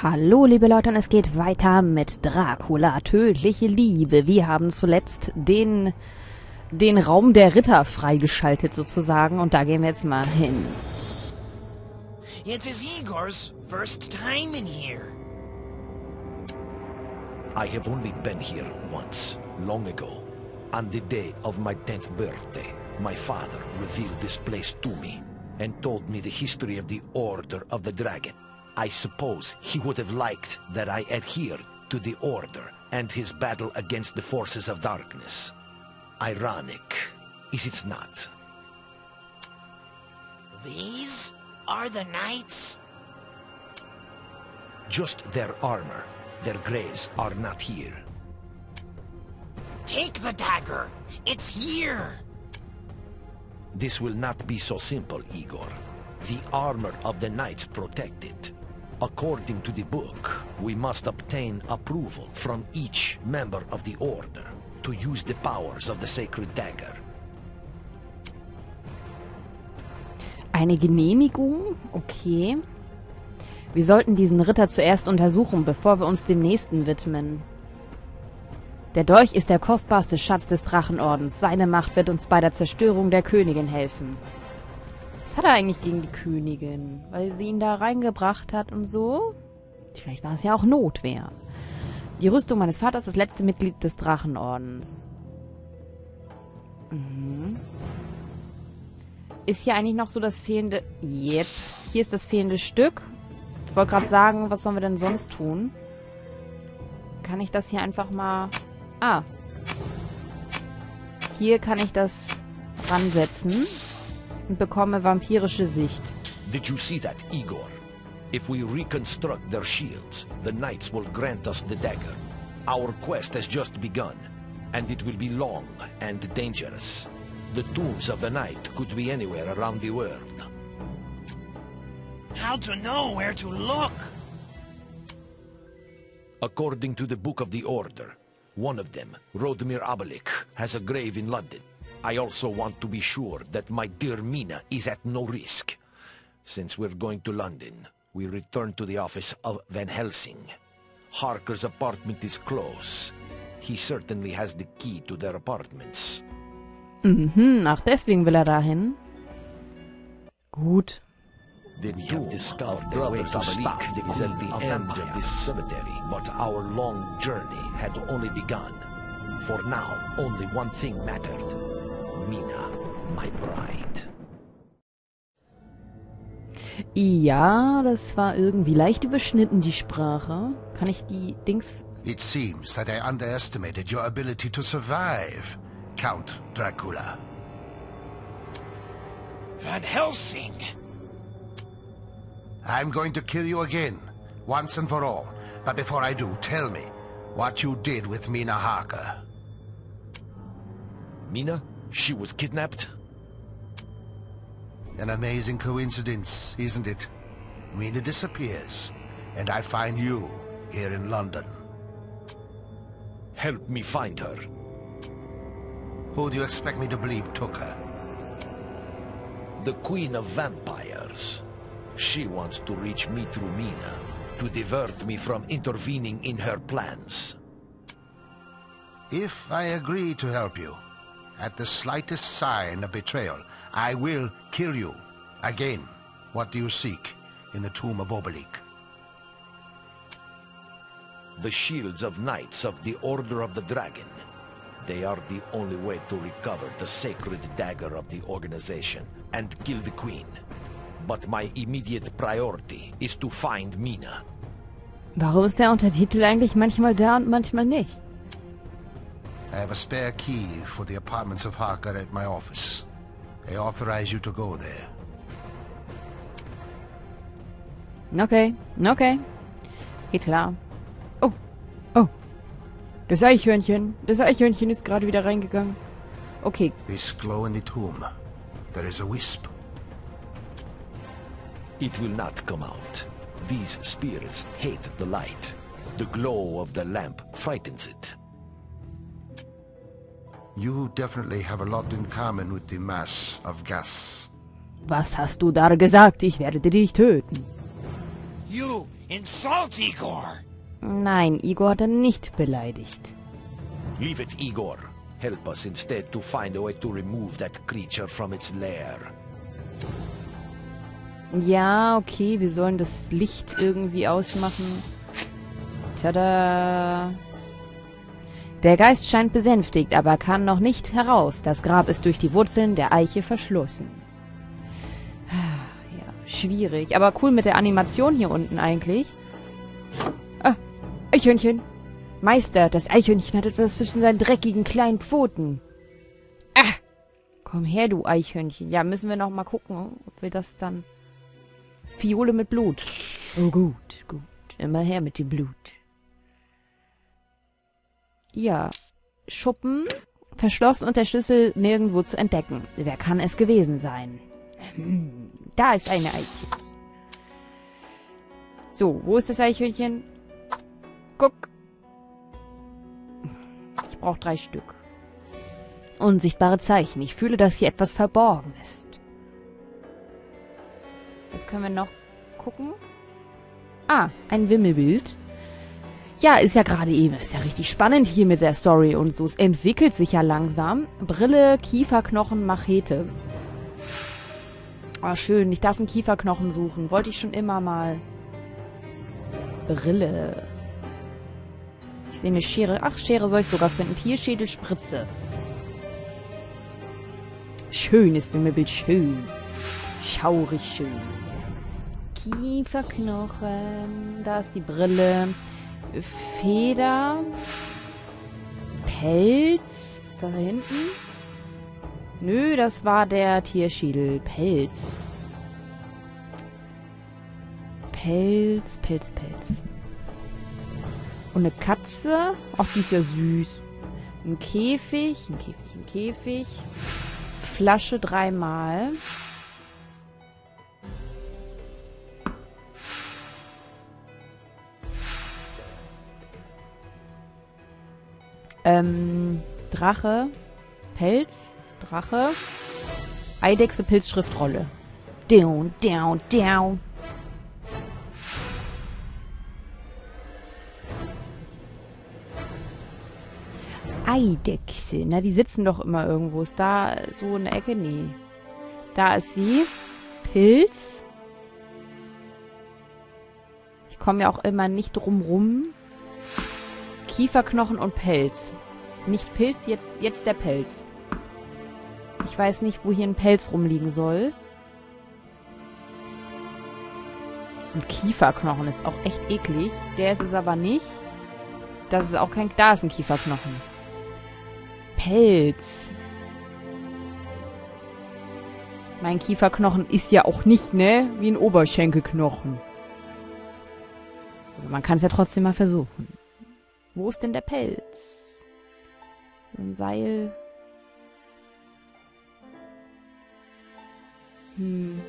Hallo, liebe Leute, und es geht weiter mit Dracula, tödliche Liebe. Wir haben zuletzt den, den Raum der Ritter freigeschaltet, sozusagen, und da gehen wir jetzt mal hin. It is Igor's first time in here. I have only been here once, long ago. On the day of my 10th birthday, my father revealed this place to me and told me the history of the Order of the Dragon. I suppose he would have liked that I adhered to the Order and his battle against the forces of darkness. Ironic, is it not? These are the knights? Just their armor. Their graves are not here. Take the dagger. It's here. This will not be so simple, Igor. The armor of the knights protect it. According to the book, we must obtain approval from each member of the Order to use the powers of the sacred dagger. Eine Genehmigung? Okay. Wir sollten diesen Ritter zuerst untersuchen, bevor wir uns dem nächsten widmen. Der Dolch ist der kostbarste Schatz des Drachenordens. Seine Macht wird uns bei der Zerstörung der Königin helfen. Hat er eigentlich gegen die Königin? Weil sie ihn da reingebracht hat und so? Vielleicht war es ja auch Notwehr. Die Rüstung meines Vaters das letzte Mitglied des Drachenordens. Mhm. Ist hier eigentlich noch so das fehlende... Jetzt. Hier ist das fehlende Stück. Ich wollte gerade sagen, was sollen wir denn sonst tun? Kann ich das hier einfach mal... Ah. Hier kann ich das dran setzen und bekomme vampirische Sicht. Did you see that, Igor? If we reconstruct their shields, the knights will grant us the dagger. Our quest has just begun, and it will be long and dangerous. The tombs of the knight could be anywhere around the world. How to know where to look? According to the Book of the Order, one of them, Rodmir Abalik, has a grave in London. I also want to be sure that my dear Mina is at no risk. Since we're going to London, we return to the office of Van Helsing. Harker's apartment is close. He certainly has the key to their apartments. Mhm, ach deswegen will er dahin. Gut. The tomb of Brothers Abalik is at the end of this cemetery, but our long journey had only begun. For now, only one thing mattered. Mina, my bride. Ja, das war irgendwie leicht überschnitten, die Sprache. Kann ich die Dings... It seems that I underestimated your ability to survive, Count Dracula. Van Helsing. I'm going to kill you again, once and for all. But before I do, tell me what you did with Mina Harker. Mina? She was kidnapped? An amazing coincidence, isn't it? Mina disappears, and I find you here in London. Help me find her. Who do you expect me to believe took her? The Queen of Vampires. She wants to reach me through Mina, to divert me from intervening in her plans. If I agree to help you, at the slightest sign of betrayal, I will kill you. Again, what do you seek in the tomb of Obelisk? The shields of knights of the Order of the Dragon. They are the only way to recover the sacred dagger of the organization and kill the Queen. But my immediate priority is to find Mina. Warum ist der Untertitel eigentlich manchmal da und manchmal nicht? I have a spare key for the apartments of Harker at my office. I authorize you to go there. Okay, okay. Geht klar. Oh, oh. Das Eichhörnchen. Das Eichhörnchen ist gerade wieder reingegangen. Okay, This glow in the tomb. There is a wisp. It will not come out. These spirits hate the light. The glow of the lamp frightens it. You definitely have a lot in common with the mass of gas. was hast du da gesagt? Ich werde dich töten. You, insult Igor. Nein, Igor hat er nicht beleidigt. Leave it, Igor. Help us instead to find a way to remove that creature from its lair. Ja, okay, wir sollen das Licht irgendwie ausmachen. Tada! Der Geist scheint besänftigt, aber kann noch nicht heraus. Das Grab ist durch die Wurzeln der Eiche verschlossen. Ja, schwierig. Aber cool mit der Animation hier unten eigentlich. Ah, Eichhörnchen. Meister, das Eichhörnchen hat etwas zwischen seinen dreckigen kleinen Pfoten. Ah! Komm her, du Eichhörnchen. Ja, müssen wir noch mal gucken, ob wir das dann... Fiole mit Blut. Oh gut, gut. Immer her mit dem Blut. Ja. Schuppen. Verschlossen und der Schlüssel nirgendwo zu entdecken. Wer kann es gewesen sein? Hm, da ist eine Eiche. So, wo ist das Eichhörnchen? Guck. Ich brauche drei Stück. Unsichtbare Zeichen. Ich fühle, dass hier etwas verborgen ist. Was können wir noch gucken? Ah, ein Wimmelbild. Ja, ist ja gerade eben, ist ja richtig spannend hier mit der Story und so. Es entwickelt sich ja langsam. Brille, Kieferknochen, Machete. Ah, schön. Ich darf einen Kieferknochen suchen. Wollte ich schon immer mal. Brille. Ich sehe eine Schere. Ach, Schere soll ich sogar finden. Tierschädel, Spritze. Schönes Wimmelbild. Schön. Schaurig schön. Kieferknochen. Da ist die Brille. Feder. Pelz. Da hinten. Nö, das war der Tierschädel. Pelz. Pelz, Pelz, Pelz. Und eine Katze. Ach, die ist ja süß. Ein Käfig, ein Käfig, ein Käfig. Flasche dreimal. Ähm, Drache, Pelz, Drache, Eidechse, Pilz, Schriftrolle. Down, down, down. Eidechse. Na, die sitzen doch immer irgendwo. Ist da so eine Ecke? Nee. Da ist sie. Pilz. Ich komme ja auch immer nicht drum rum. Kieferknochen und Pelz. Nicht Pilz, jetzt, jetzt der Pelz. Ich weiß nicht, wo hier ein Pelz rumliegen soll. Und Kieferknochen ist auch echt eklig. Der ist es aber nicht. Das ist auch kein... Da ist ein Kieferknochen. Pelz. Mein Kieferknochen ist ja auch nicht, ne? Wie ein Oberschenkelknochen. Aber man kann es ja trotzdem mal versuchen. Wo ist denn der Pelz? So ein Seil. Hm.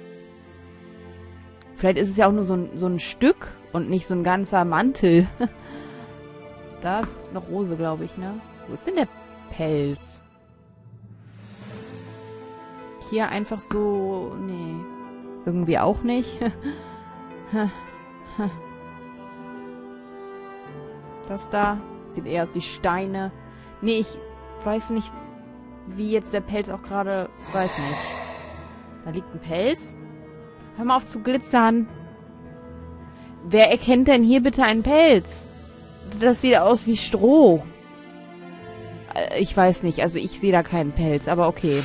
Vielleicht ist es ja auch nur so ein, so ein Stück und nicht so ein ganzer Mantel. da ist eine Rose, glaube ich, ne? Wo ist denn der Pelz? Hier einfach so... Nee. Irgendwie auch nicht. Das da sieht eher aus wie Steine. Nee, ich weiß nicht, wie jetzt der Pelz auch gerade... Weiß nicht. Da liegt ein Pelz. Hör mal auf zu glitzern. Wer erkennt denn hier bitte einen Pelz? Das sieht aus wie Stroh. Äh, Ich weiß nicht, also ich sehe da keinen Pelz, aber okay.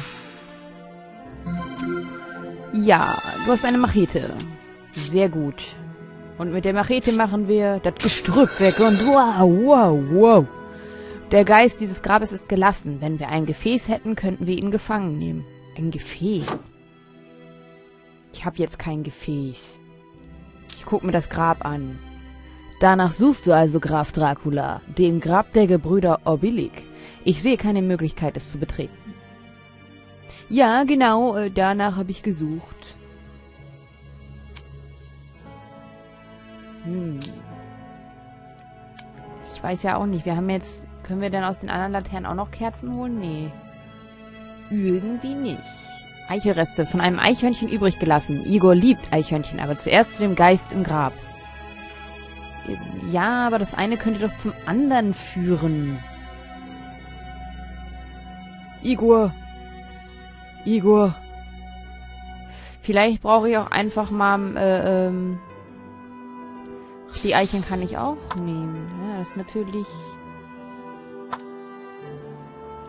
Ja, du hast eine Machete. Sehr gut. Und mit der Machete machen wir das Gestrüpp weg und wow, wow, wow. Der Geist dieses Grabes ist gelassen. Wenn wir ein Gefäß hätten, könnten wir ihn gefangen nehmen. Ein Gefäß? Ich habe jetzt kein Gefäß. Ich guck mir das Grab an. Danach suchst du also Graf Dracula, dem Grab der Gebrüder Obilik. Ich sehe keine Möglichkeit, es zu betreten. Ja, genau, äh, danach habe ich gesucht. Hm. Ich weiß ja auch nicht. Wir haben jetzt... Können wir denn aus den anderen Laternen auch noch Kerzen holen? Nee. Irgendwie nicht. Eichelreste von einem Eichhörnchen übrig gelassen. Igor liebt Eichhörnchen, aber zuerst zu dem Geist im Grab. Ja, aber das eine könnte doch zum anderen führen. Igor. Igor. Vielleicht brauche ich auch einfach mal, äh, ähm... die Eichen kann ich auch nehmen. Ja, das ist natürlich...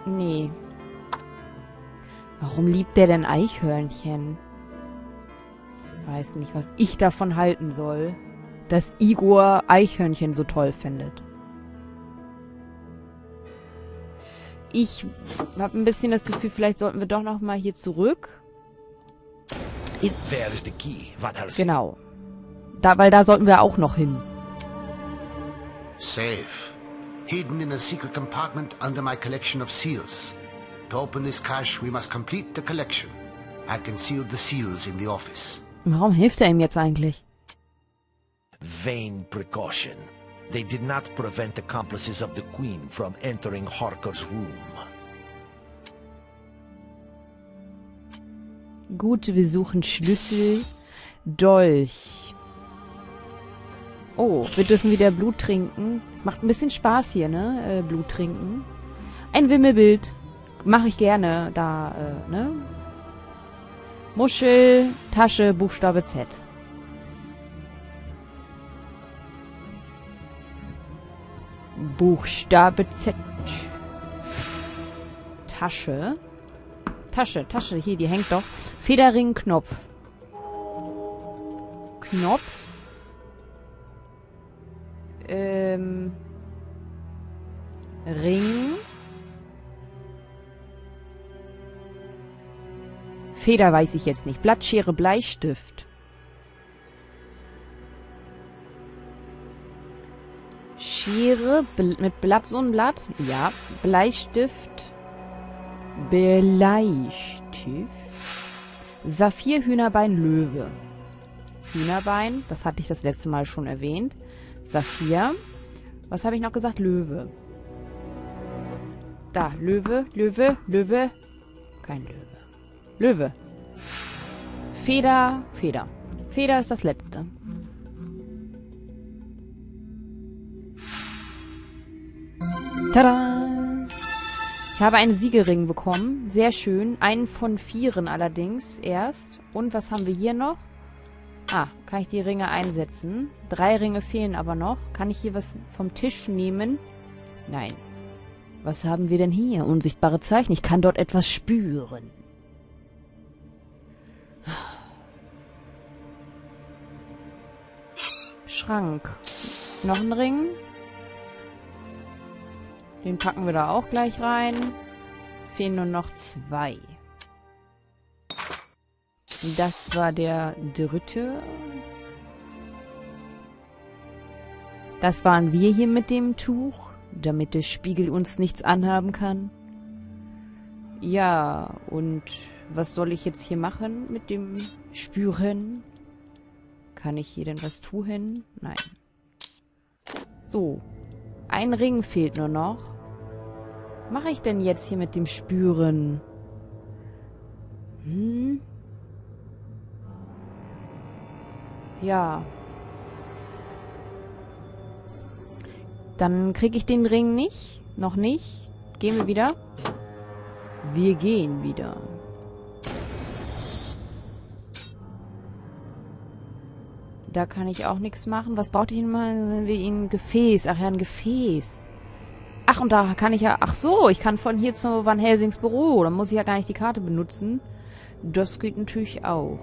Nee. Warum liebt der denn Eichhörnchen? Weiß nicht, was ich davon halten soll, dass Igor Eichhörnchen so toll findet. Ich habe ein bisschen das Gefühl, vielleicht sollten wir doch noch mal hier zurück. There is the key. Genau. Da, weil da sollten wir auch noch hin. Safe. Hidden in a secret compartment under my collection of seals. To open this cache, we must complete the collection. I concealed the seals in the office. Warum hilft er ihm jetzt eigentlich? Vain precaution. They did not prevent accomplices of the Queen from entering Harker's room. Gut, wir suchen Schlüssel, Dolch. Oh, wir dürfen wieder Blut trinken. Es macht ein bisschen Spaß hier, ne? Äh, Blut trinken. Ein Wimmelbild. Mache ich gerne da, äh, ne? Muschel, Tasche, Buchstabe Z. Buchstabe Z. Tasche. Tasche, Tasche, hier, die hängt doch. Federring, Knopf. Knopf. Ähm. Ring. Feder weiß ich jetzt nicht. Blattschere, Bleistift. Schere bl mit Blatt, so ein Blatt. Ja. Bleistift. Bleistift. Saphir, Hühnerbein, Löwe. Hühnerbein, das hatte ich das letzte Mal schon erwähnt. Saphir. Was habe ich noch gesagt? Löwe. Da, Löwe, Löwe, Löwe. Kein Löwe. Löwe. Feder, Feder. Feder ist das letzte. Tada! Ich habe einen Siegelring bekommen. Sehr schön. Einen von vieren allerdings erst. Und was haben wir hier noch? Ah, kann ich die Ringe einsetzen? Drei Ringe fehlen aber noch. Kann ich hier was vom Tisch nehmen? Nein. Was haben wir denn hier? Unsichtbare Zeichen. Ich kann dort etwas spüren. Schrank. Noch ein Ring. Den packen wir da auch gleich rein. Fehlen nur noch zwei. Das war der dritte. Das waren wir hier mit dem Tuch, damit der Spiegel uns nichts anhaben kann. Ja, und was soll ich jetzt hier machen mit dem Spüren? Kann ich hier denn was tun? Nein. So. Ein Ring fehlt nur noch. Mache ich denn jetzt hier mit dem Spüren? Hm? Ja. Dann kriege ich den Ring nicht. Noch nicht. Gehen wir wieder? Wir gehen wieder. Da kann ich auch nichts machen. Was braucht ich mal, wenn wir ihn Gefäß? Ach ja, ein Gefäß. Ach, und da kann ich ja... Ach so, ich kann von hier zu Van Helsings Büro. Dann muss ich ja gar nicht die Karte benutzen. Das geht natürlich auch.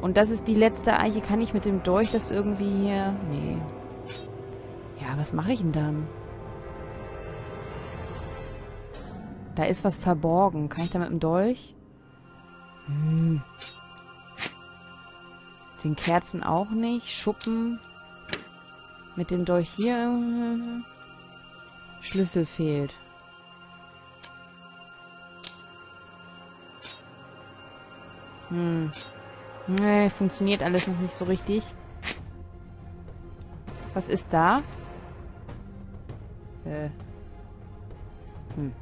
Und das ist die letzte Eiche. Kann ich mit dem Dolch das irgendwie hier... Nee. Ja, was mache ich denn dann? Da ist was verborgen. Kann ich da mit dem Dolch? Hm. Den Kerzen auch nicht. Schuppen. Mit dem Dolch hier. Schlüssel fehlt. Hm. Nee, funktioniert alles noch nicht so richtig. Was ist da? Äh. Hm.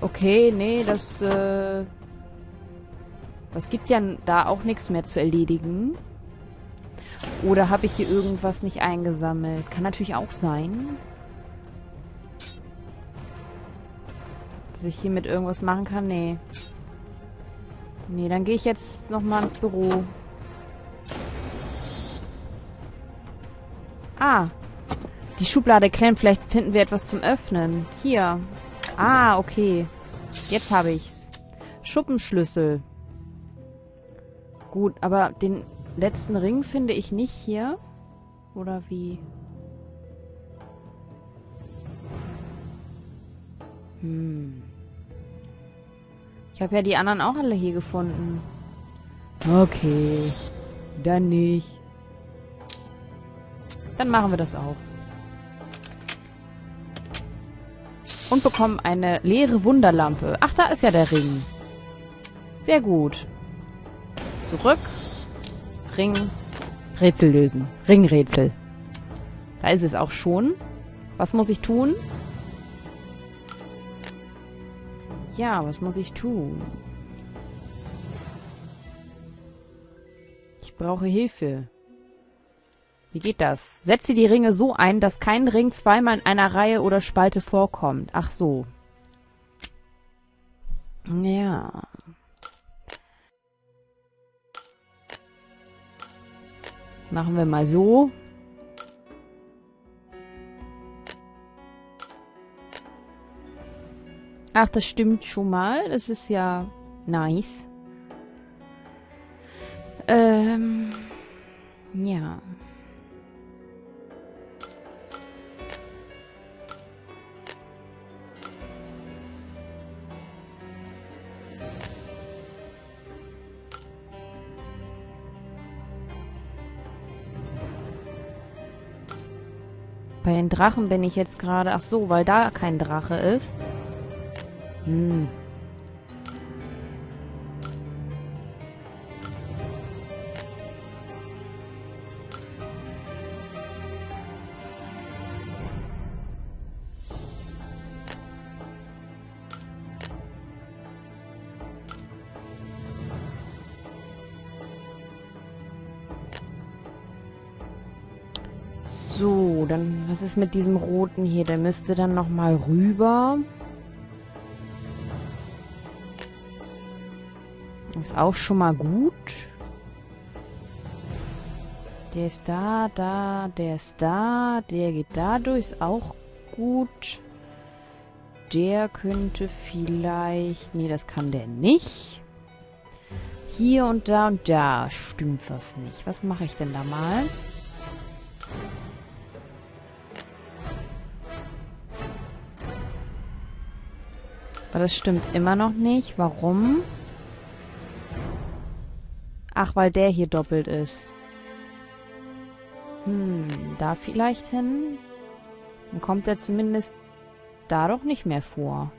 Okay, nee, das, äh... Das gibt ja da auch nichts mehr zu erledigen. Oder habe ich hier irgendwas nicht eingesammelt? Kann natürlich auch sein. Dass ich hier mit irgendwas machen kann? Nee. Nee, dann gehe ich jetzt nochmal ins Büro. Ah. Die Schublade klemmt. Vielleicht finden wir etwas zum Öffnen. Hier. Ah, okay. Jetzt habe ich's. Schuppenschlüssel. Gut, aber den letzten Ring finde ich nicht hier. Oder wie? Hm. Ich habe ja die anderen auch alle hier gefunden. Okay. Dann nicht. Dann machen wir das auch. Und bekommen eine leere Wunderlampe. Ach, da ist ja der Ring. Sehr gut. Zurück. Ring. Rätsel lösen. Ringrätsel. Da ist es auch schon. Was muss ich tun? Ja, was muss ich tun? Ich brauche Hilfe. Wie geht das? Setze die Ringe so ein, dass kein Ring zweimal in einer Reihe oder Spalte vorkommt. Ach so. Ja. Machen wir mal so. Ach, das stimmt schon mal. Das ist ja nice. Ähm, ja. Bei den Drachen bin ich jetzt gerade... Ach so, weil da kein Drache ist. Hm. So, dann was ist mit diesem roten hier? Der müsste dann noch mal rüber. Ist auch schon mal gut. Der ist da, da, der ist da. Der geht dadurch, ist auch gut. Der könnte vielleicht... Nee, das kann der nicht. Hier und da und da stimmt was nicht. Was mache ich denn da mal? Aber das stimmt immer noch nicht. Warum? Ach, weil der hier doppelt ist. Hm, da vielleicht hin? Dann kommt er zumindest da doch nicht mehr vor.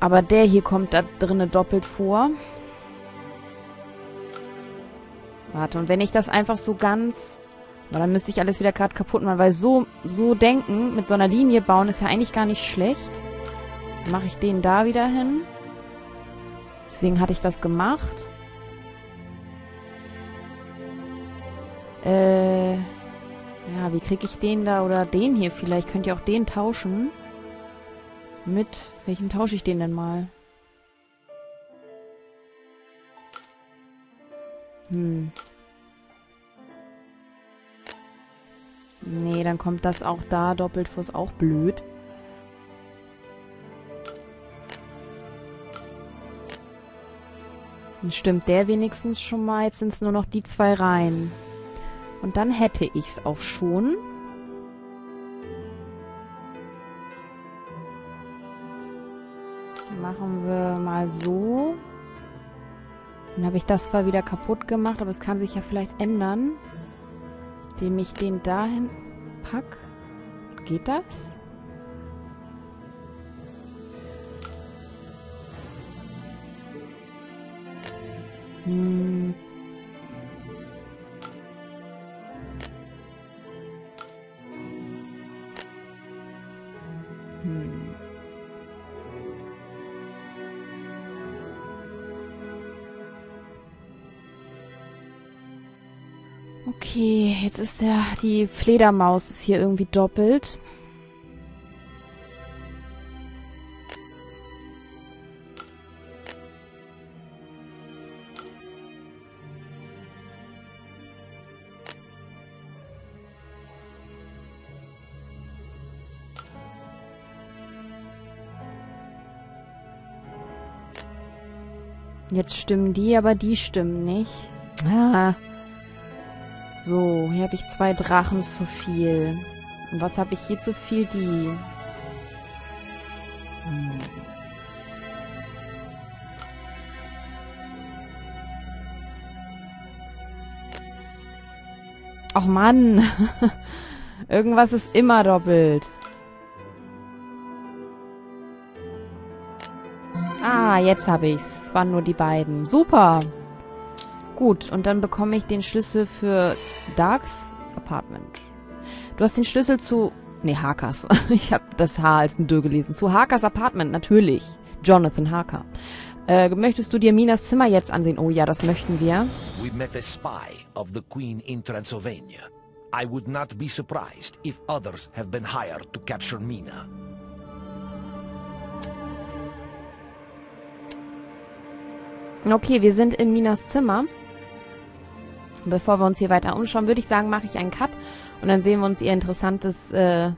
Aber der hier kommt da drinnen doppelt vor. Warte, und wenn ich das einfach so ganz... Aber dann müsste ich alles wieder gerade kaputt machen, weil so, so denken, mit so einer Linie bauen, ist ja eigentlich gar nicht schlecht. Mache ich den da wieder hin. Deswegen hatte ich das gemacht. Äh, ja, wie kriege ich den da oder den hier vielleicht? Könnt ihr auch den tauschen? Mit, welchem tausche ich den denn mal? Hm. Nee, dann kommt das auch da doppelt vor, ist auch blöd. Stimmt der wenigstens schon mal. Jetzt sind es nur noch die zwei Reihen. Und dann hätte ich es auch schon. Machen wir mal so. Dann habe ich das zwar wieder kaputt gemacht, aber es kann sich ja vielleicht ändern. Indem ich den dahin pack. Geht das? Hm. Jetzt ist der, die Fledermaus ist hier irgendwie doppelt. Jetzt stimmen die, aber die stimmen nicht. Ah. So, hier habe ich zwei Drachen zu viel. Und was habe ich hier zu viel? Die. Hm. Och Mann. Irgendwas ist immer doppelt. Ah, jetzt habe ich's. Es waren nur die beiden. Super. Gut, und dann bekomme ich den Schlüssel für Darks Apartment. Du hast den Schlüssel zu... Nee, Harkers. Ich habe das H als ein Dö gelesen. Zu Harkers Apartment, natürlich. Jonathan Harker. Äh, möchtest du dir Minas Zimmer jetzt ansehen? Oh ja, das möchten wir. We met a spy of the Queen in Transylvania. I would not be surprised if others have been hired to capture Mina. Okay, wir sind in Minas Zimmer. Bevor wir uns hier weiter umschauen, würde ich sagen, mache ich einen Cut und dann sehen wir uns ihr interessantes äh,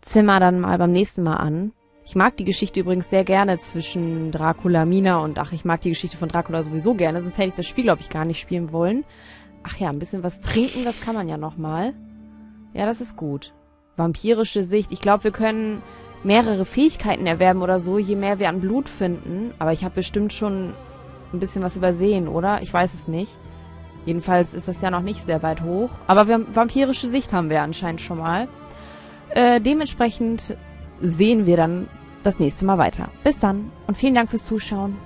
Zimmer dann mal beim nächsten Mal an. Ich mag die Geschichte übrigens sehr gerne zwischen Dracula, Mina und ach, ich mag die Geschichte von Dracula sowieso gerne, sonst hätte ich das Spiel, glaube ich, gar nicht spielen wollen. Ach ja, ein bisschen was trinken, das kann man ja nochmal. Ja, das ist gut. Vampirische Sicht. Ich glaube, wir können mehrere Fähigkeiten erwerben oder so, je mehr wir an Blut finden. Aber ich habe bestimmt schon ein bisschen was übersehen, oder? Ich weiß es nicht. Jedenfalls ist das ja noch nicht sehr weit hoch. Aber wir, vampirische Sicht haben wir anscheinend schon mal. Äh, dementsprechend sehen wir dann das nächste Mal weiter. Bis dann und vielen Dank fürs Zuschauen.